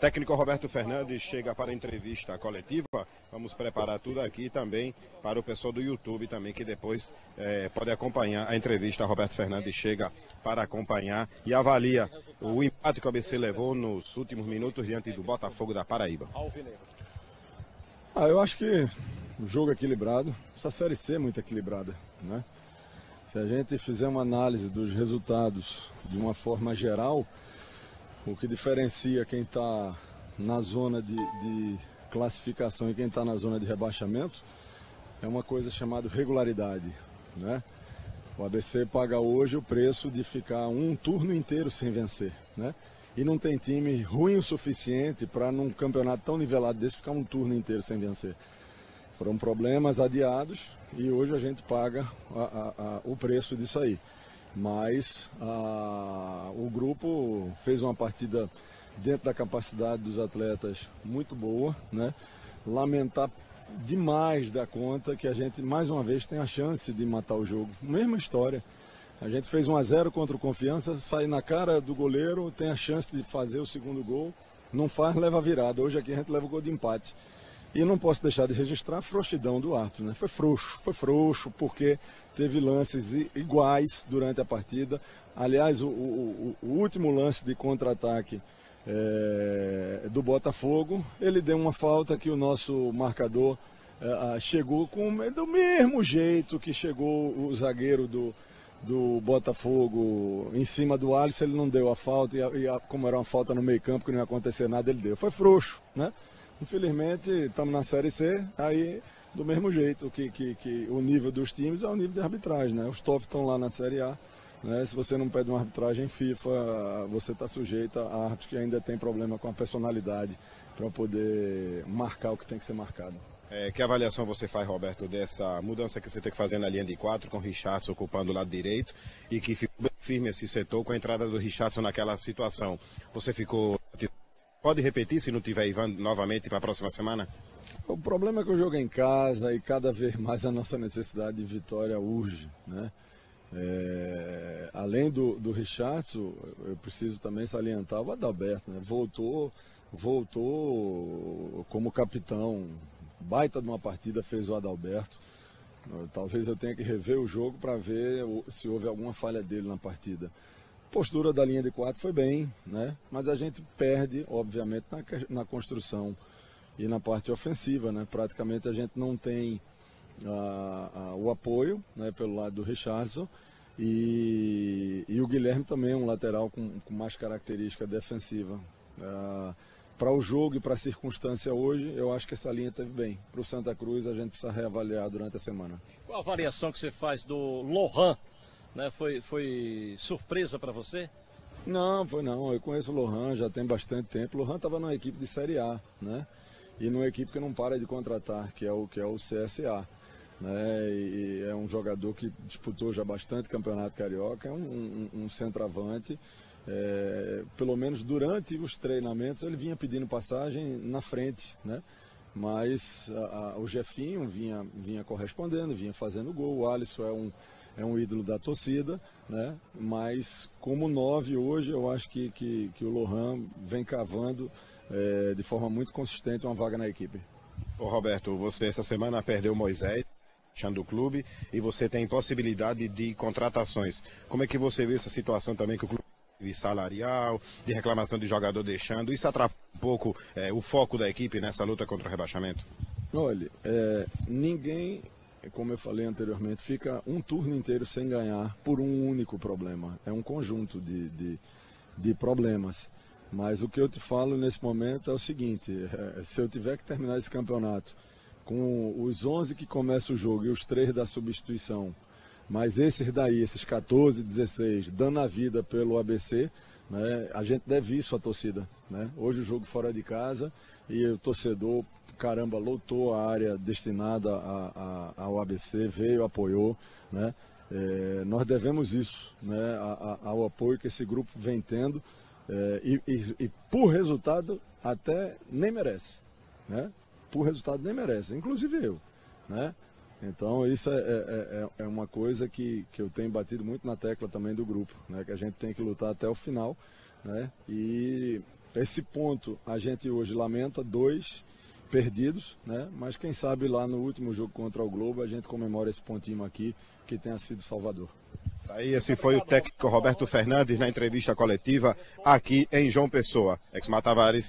Técnico Roberto Fernandes chega para a entrevista coletiva. Vamos preparar tudo aqui também para o pessoal do YouTube também, que depois é, pode acompanhar a entrevista. Roberto Fernandes chega para acompanhar e avalia o empate que o ABC levou nos últimos minutos diante do Botafogo da Paraíba. Ah, eu acho que o jogo é equilibrado. Essa Série C é muito equilibrada, né? Se a gente fizer uma análise dos resultados de uma forma geral, o que diferencia quem está na zona de, de, classificação e quem está na zona de rebaixamento é uma coisa chamada regularidade. Né? O ABC paga hoje o preço de ficar um turno inteiro sem vencer. Né? E não tem time ruim o suficiente para, num campeonato tão nivelado desse, ficar um turno inteiro sem vencer. Foram problemas adiados e hoje a gente paga a, a, a, o preço disso aí mas ah, o grupo fez uma partida dentro da capacidade dos atletas muito boa, né? Lamentar demais da conta que a gente mais uma vez tem a chance de matar o jogo. Mesma história. A gente fez 1 a 0 contra o Confiança, sai na cara do goleiro, tem a chance de fazer o segundo gol, não faz, leva virada. Hoje aqui a gente leva o gol de empate. E não posso deixar de registrar a frouxidão do Arthur, né? Foi frouxo, foi frouxo, porque teve lances iguais durante a partida. Aliás, o, o, o último lance de contra-ataque é, do Botafogo, ele deu uma falta que o nosso marcador é, chegou com do mesmo jeito que chegou o zagueiro do, do Botafogo em cima do Alisson, ele não deu a falta, e, a, e a, como era uma falta no meio campo que não ia acontecer nada, ele deu. Foi frouxo, né? Infelizmente, estamos na Série C, aí do mesmo jeito que, que, que, o nível dos times é o nível de arbitragem, né? Os top estão lá na Série A. Né? Se você não pede uma arbitragem FIFA, você está sujeito a árbitros que ainda tem problema com a personalidade para poder marcar o que tem que ser marcado. É, que avaliação você faz, Roberto, dessa mudança que você tem que fazer na linha de quatro, com o Richardson ocupando o lado direito e que ficou bem firme esse setor com a entrada do Richardson naquela situação? Você ficou Pode repetir se não tiver Ivan novamente para a próxima semana? O problema é que o jogo é em casa e cada vez mais a nossa necessidade de vitória urge, né? É, além do, do Richardson, eu preciso também salientar o Adalberto, né? Voltou, voltou como capitão, baita de uma partida fez o Adalberto. Talvez eu tenha que rever o jogo para ver se houve alguma falha dele na partida postura da linha de quatro foi bem, né? Mas a gente perde, obviamente, na, na construção e na parte ofensiva, né? Praticamente a gente não tem ah, ah, o apoio, né? Pelo lado do Richardson e, e o Guilherme também é um lateral com, com mais característica defensiva. Ah, para o jogo e para a circunstância hoje, eu acho que essa linha teve bem. Para o Santa Cruz, a gente precisa reavaliar durante a semana. Qual a avaliação que você faz do Lohan né? Foi, foi surpresa para você? Não, foi não. Eu conheço o Lohan já tem bastante tempo. Lohan estava numa equipe de Série A, né? E numa equipe que não para de contratar, que é o, que é o CSA. Né? E, é um jogador que disputou já bastante campeonato carioca, é um, um, um centroavante. É, pelo menos durante os treinamentos ele vinha pedindo passagem na frente, né? Mas a, a, o Jefinho vinha, vinha correspondendo, vinha fazendo gol. O Alisson é um, é um ídolo da torcida, né? mas como nove hoje, eu acho que, que, que o Lohan vem cavando é, de forma muito consistente uma vaga na equipe. Ô Roberto, você essa semana perdeu Moisés, deixando o clube, e você tem possibilidade de contratações. Como é que você vê essa situação também que o clube de salarial, de reclamação de jogador deixando, isso atrapalha um pouco é, o foco da equipe nessa luta contra o rebaixamento? Olha, é, ninguém como eu falei anteriormente, fica um turno inteiro sem ganhar por um único problema. É um conjunto de, de, de problemas. Mas o que eu te falo nesse momento é o seguinte: é, se eu tiver que terminar esse campeonato com os 11 que começam o jogo e os 3 da substituição, mas esses daí, esses 14, 16, dando a vida pelo ABC, né, a gente deve isso à torcida. Né? Hoje o jogo fora de casa e o torcedor caramba, lotou a área destinada a, a, ao ABC, veio, apoiou, né? É, nós devemos isso, né, ao apoio que esse grupo vem tendo é, e, e, e, por resultado até nem merece, né? Por resultado nem merece, inclusive eu, né? Então isso é, é, é, é uma coisa que, que eu tenho batido muito na tecla também do grupo, né? Que a gente tem que lutar até o final, né? E esse ponto a gente hoje lamenta, dois perdidos, né? Mas quem sabe lá no último jogo contra o Globo a gente comemora esse pontinho aqui que tenha sido Salvador. Aí esse foi o técnico Roberto Fernandes na entrevista coletiva aqui em João Pessoa. Exmar Tavares.